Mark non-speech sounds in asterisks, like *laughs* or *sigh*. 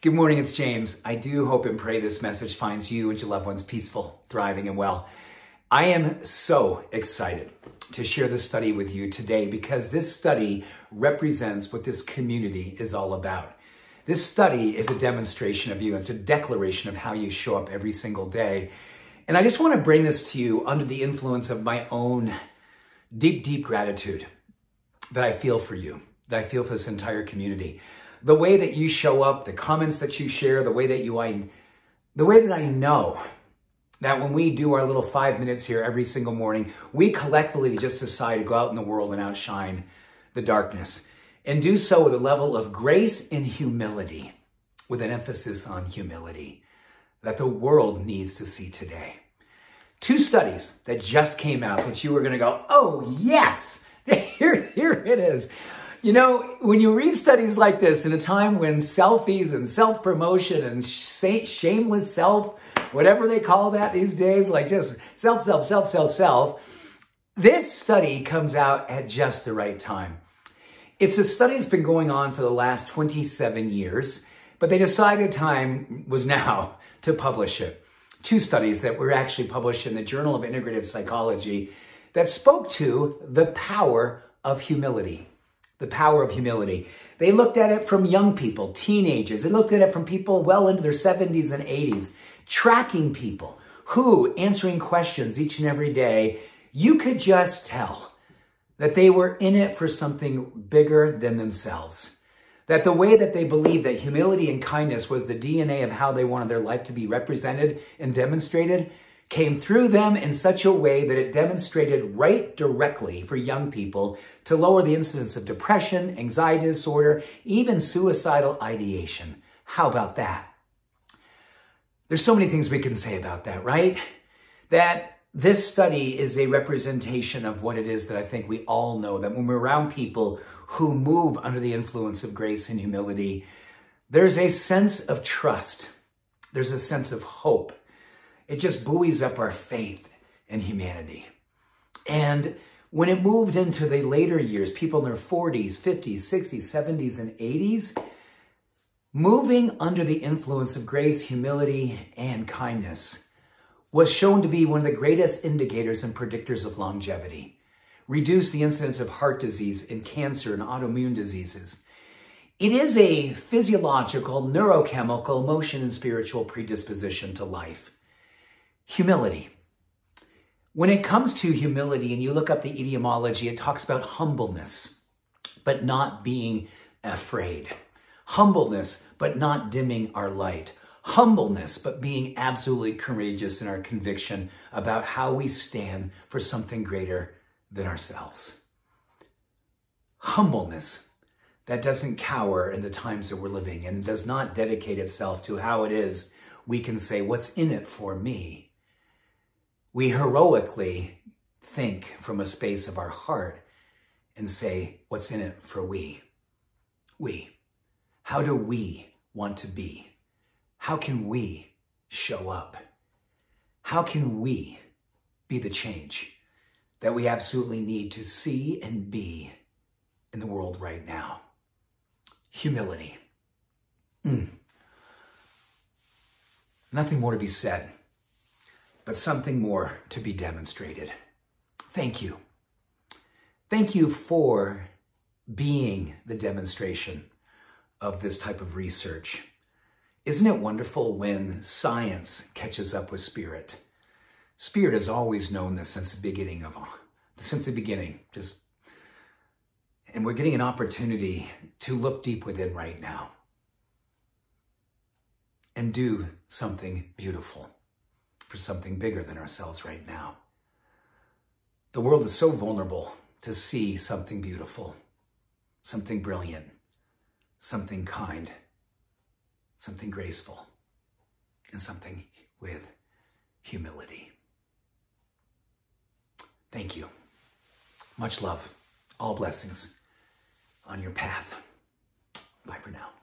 Good morning, it's James. I do hope and pray this message finds you and your loved ones peaceful, thriving, and well. I am so excited to share this study with you today because this study represents what this community is all about. This study is a demonstration of you. It's a declaration of how you show up every single day. And I just want to bring this to you under the influence of my own deep, deep gratitude that I feel for you, that I feel for this entire community the way that you show up, the comments that you share, the way that you, I, the way that I know that when we do our little five minutes here every single morning, we collectively just decide to go out in the world and outshine the darkness and do so with a level of grace and humility, with an emphasis on humility that the world needs to see today. Two studies that just came out that you were going to go, oh, yes, *laughs* here, here it is. You know, when you read studies like this in a time when selfies and self-promotion and sh shameless self, whatever they call that these days, like just self, self, self, self, self, this study comes out at just the right time. It's a study that's been going on for the last 27 years, but they decided time was now *laughs* to publish it. Two studies that were actually published in the Journal of Integrative Psychology that spoke to the power of humility the power of humility. They looked at it from young people, teenagers. They looked at it from people well into their 70s and 80s, tracking people who, answering questions each and every day, you could just tell that they were in it for something bigger than themselves. That the way that they believed that humility and kindness was the DNA of how they wanted their life to be represented and demonstrated came through them in such a way that it demonstrated right directly for young people to lower the incidence of depression, anxiety disorder, even suicidal ideation. How about that? There's so many things we can say about that, right? That this study is a representation of what it is that I think we all know, that when we're around people who move under the influence of grace and humility, there's a sense of trust. There's a sense of hope. It just buoys up our faith in humanity. And when it moved into the later years, people in their 40s, 50s, 60s, 70s, and 80s, moving under the influence of grace, humility, and kindness was shown to be one of the greatest indicators and predictors of longevity. Reduce the incidence of heart disease and cancer and autoimmune diseases. It is a physiological, neurochemical, emotion, and spiritual predisposition to life. Humility. When it comes to humility and you look up the etymology, it talks about humbleness, but not being afraid. Humbleness, but not dimming our light. Humbleness, but being absolutely courageous in our conviction about how we stand for something greater than ourselves. Humbleness that doesn't cower in the times that we're living and does not dedicate itself to how it is we can say, what's in it for me? We heroically think from a space of our heart and say, what's in it for we? We. How do we want to be? How can we show up? How can we be the change that we absolutely need to see and be in the world right now? Humility. Mm. Nothing more to be said but something more to be demonstrated. Thank you. Thank you for being the demonstration of this type of research. Isn't it wonderful when science catches up with spirit? Spirit has always known this since the beginning of since the beginning. Just and we're getting an opportunity to look deep within right now and do something beautiful for something bigger than ourselves right now. The world is so vulnerable to see something beautiful, something brilliant, something kind, something graceful, and something with humility. Thank you. Much love. All blessings on your path. Bye for now.